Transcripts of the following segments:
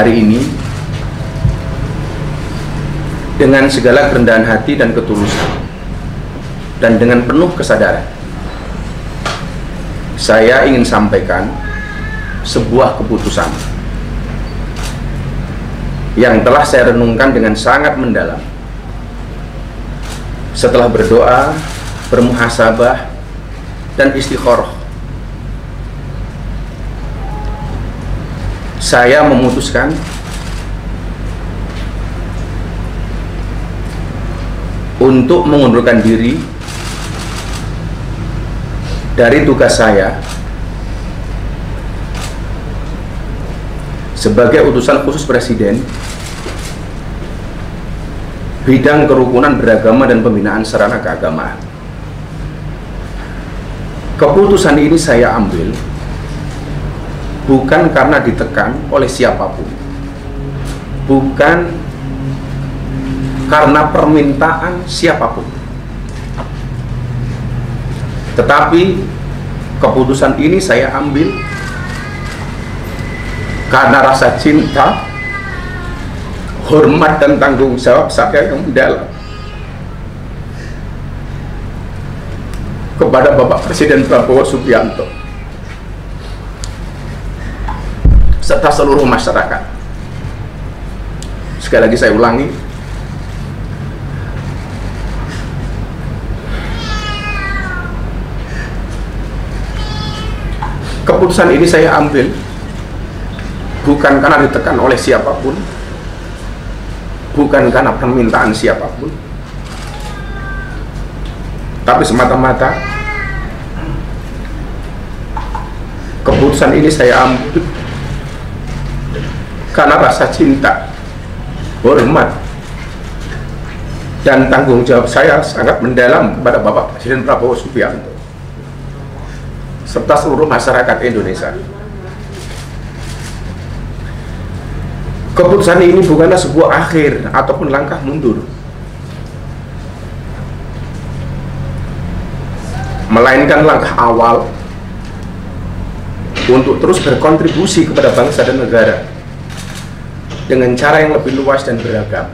hari ini dengan segala kerendahan hati dan ketulusan dan dengan penuh kesadaran saya ingin sampaikan sebuah keputusan yang telah saya renungkan dengan sangat mendalam. Setelah berdoa, bermuhasabah, dan istikharah saya memutuskan untuk mengundurkan diri dari tugas saya sebagai utusan khusus presiden bidang kerukunan beragama dan pembinaan sarana keagamaan. Keputusan ini saya ambil bukan karena ditekan oleh siapa pun, bukan karena permintaan siapa pun, tetapi keputusan ini saya ambil karena rasa cinta, hormat dan tanggung jawab saya yang mendalam kepada Bapak Presiden Prabowo Subianto serta seluruh masyarakat. Sekali lagi saya ulangi, keputusan ini saya ambil bukan karena ditekan oleh siapa pun, bukan karena permintaan siapa pun, tapi semata-mata keputusan ini saya ambil karena rasa cinta, hormat, dan tanggung jawab saya sangat mendalam kepada Bapak Presiden Prabowo Subianto serta seluruh masyarakat Indonesia. Keputusan ini bukanlah sebuah akhir ataupun langkah mundur, melainkan langkah awal untuk terus berkontribusi kepada bangsa dan negara dengan cara yang lebih luas dan beragam.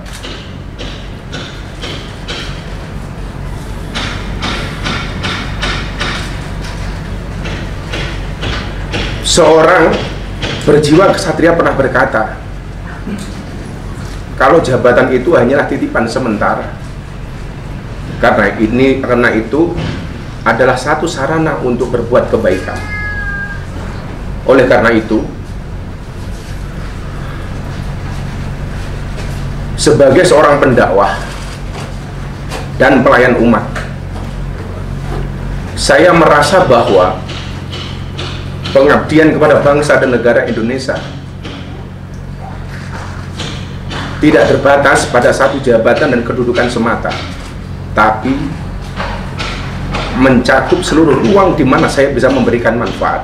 Seorang berjiwa kesatria pernah berkata, kalau jabatan itu hanyalah titipan sementara, karena ini karena itu adalah satu sarana untuk berbuat kebaikan. Oleh karena itu, sebagai seorang pendakwah dan pelayan umat, saya merasa bahwa pengabdian kepada bangsa dan negara Indonesia tidak terbatas pada satu jabatan dan kedudukan semata, tapi mencakup seluruh ruang di mana saya bisa memberikan manfaat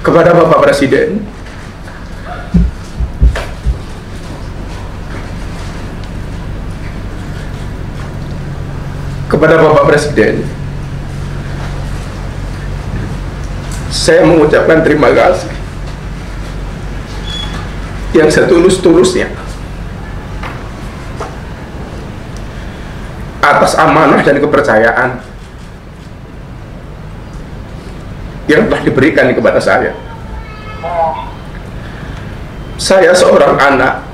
kepada Bapak Presiden. Kepada Bapak Presiden, saya mengucapkan terima kasih. Yang setulus-tulusnya atas amanah dan kepercayaan yang telah diberikan kepada saya. Saya seorang anak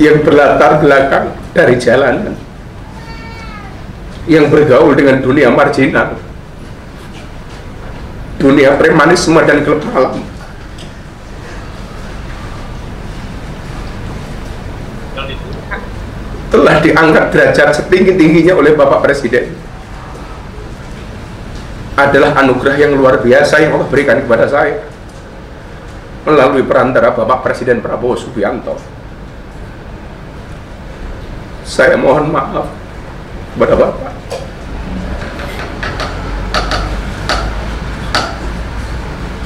yang berlatar belakang dari jalanan yang bergaul dengan dunia marginal dunia premanisme dan klub malam. telah diangkat derajat setinggi-tingginya oleh Bapak Presiden adalah anugerah yang luar biasa yang Allah berikan kepada saya melalui perantara Bapak Presiden Prabowo Subianto. Saya mohon maaf kepada Bapak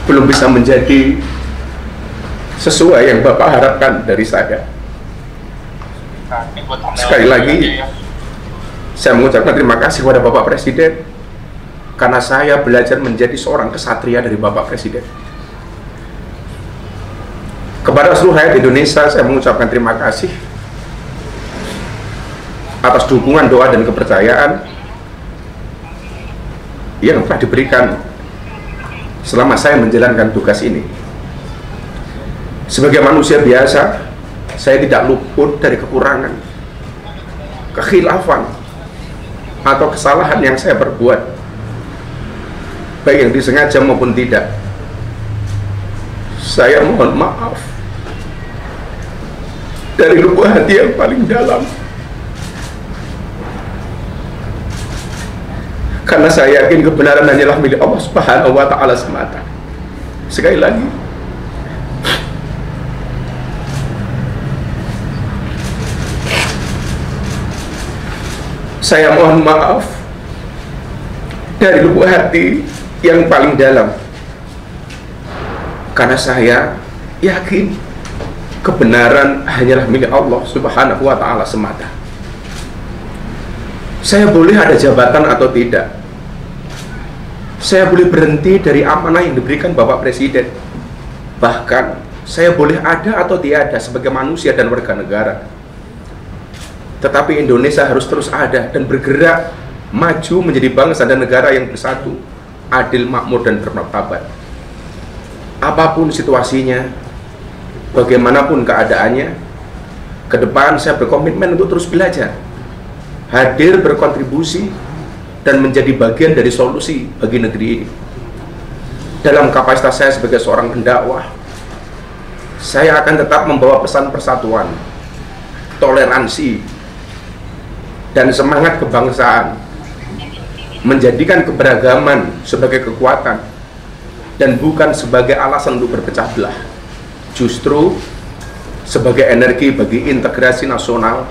belum bisa menjadi sesuai yang Bapak harapkan dari saya. Sekali lagi, saya mengucapkan terima kasih kepada Bapak Presiden karena saya belajar menjadi seorang kesatria dari Bapak Presiden. Kepada seluruh rakyat Indonesia, saya mengucapkan terima kasih atas dukungan doa dan kepercayaan yang telah diberikan selama saya menjalankan tugas ini. Sebagai manusia biasa, saya tidak luput dari kekurangan, kekhilafan, atau kesalahan yang saya perbuat, baik yang disengaja maupun tidak. Saya mohon maaf dari lubuk hati yang paling dalam karena saya yakin kebenaran hanyalah milik Allah Subhanahu wa taala semata. Sekali lagi saya mohon maaf dari lubuk hati yang paling dalam karena saya yakin kebenaran hanyalah milik Allah Subhanahu wa taala semata. Saya boleh ada jabatan atau tidak. Saya boleh berhenti dari amanah yang diberikan Bapak Presiden. Bahkan saya boleh ada atau tiada sebagai manusia dan warga negara. Tetapi Indonesia harus terus ada dan bergerak maju menjadi bangsa dan negara yang bersatu, adil, makmur dan bermartabat. Apa pun situasinya, bagaimanapun keadaannya, ke depan saya berkomitmen untuk terus belajar, hadir berkontribusi, dan menjadi bagian dari solusi bagi negeri ini. Dalam kapasitas saya sebagai seorang pendakwah, saya akan tetap membawa pesan persatuan, toleransi, dan semangat kebangsaan, menjadikan keberagaman sebagai kekuatan, dan bukan sebagai alasan untuk berpecah belah justru sebagai energi bagi integrasi nasional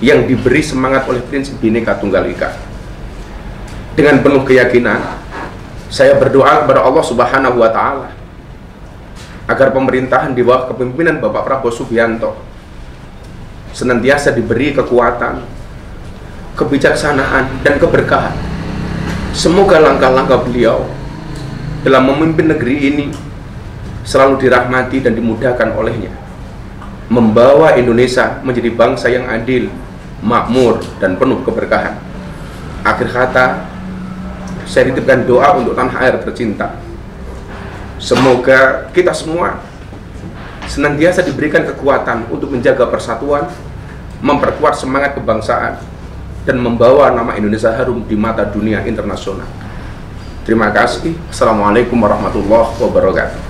yang diberi semangat oleh prinsip Bhinneka Tunggal Ika. Dengan penuh keyakinan, saya berdoa kepada Allah Subhanahu wa taala agar pemerintahan di bawah kepemimpinan Bapak Prabowo Subianto senantiasa diberi kekuatan, kebijaksanaan dan keberkahan. Semoga langkah-langkah beliau dalam memimpin negeri ini selalu dirahmati dan dimudahkan olehnya membawa Indonesia menjadi bangsa yang adil, makmur, dan penuh keberkahan. Akhir kata, saya titipkan doa untuk tanah air tercinta. Semoga kita semua senantiasa diberikan kekuatan untuk menjaga persatuan, memperkuat semangat kebangsaan, dan membawa nama Indonesia harum di mata dunia internasional. Terima kasih. Assalamualaikum warahmatullahi wabarakatuh.